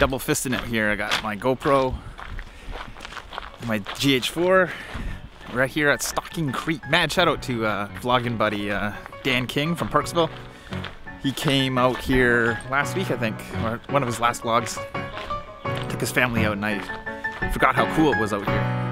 double fisting it here. I got my GoPro, my GH4, right here at Stocking Creek. Mad shout out to uh, vlogging buddy uh, Dan King from Parksville. He came out here last week, I think, or one of his last vlogs. Took his family out, and I forgot how cool it was out here.